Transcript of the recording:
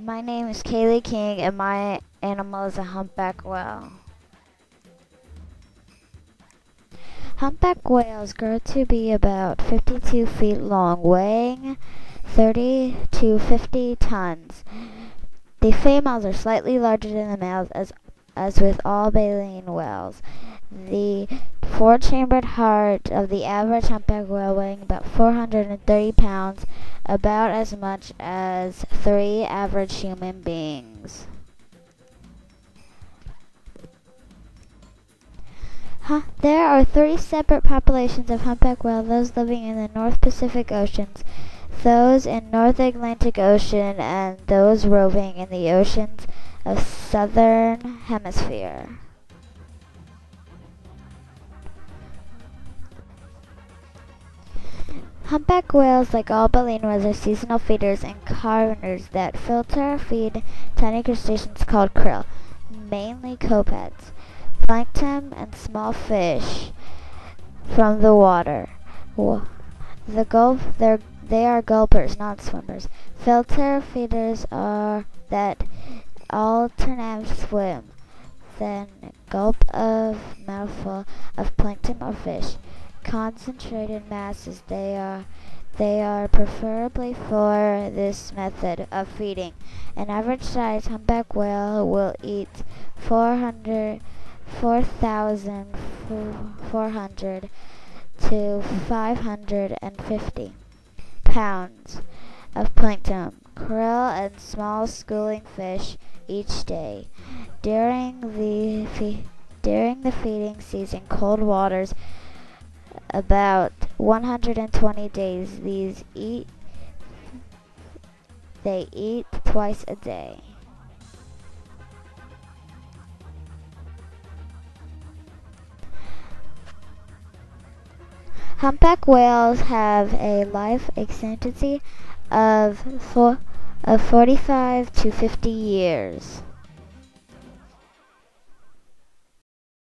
My name is Kaylee King, and my animal is a humpback whale. Humpback whales grow to be about 52 feet long, weighing 30 to 50 tons. The females are slightly larger than the males, as, as with all baleen whales. The four-chambered heart of the average humpback whale weighing about 430 pounds, about as much as three average human beings. Huh, there are three separate populations of humpback whale, those living in the North Pacific Oceans, those in North Atlantic Ocean, and those roving in the oceans of southern hemisphere. Humpback whales, like all baleen whales, are seasonal feeders and carnivores that filter feed tiny crustaceans called krill, mainly copepods, plankton, and small fish from the water. The gulp, they are gulpers, not swimmers. Filter feeders are that alternate swim, then gulp of mouthful of plankton or fish concentrated masses. They are they are preferably for this method of feeding. An average sized humpback whale will eat 400 4,400 to 550 pounds of plankton, krill, and small schooling fish each day. During the during the feeding season, cold waters about 120 days. These eat they eat twice a day. Humpback whales have a life expectancy of, four, of 45 to 50 years.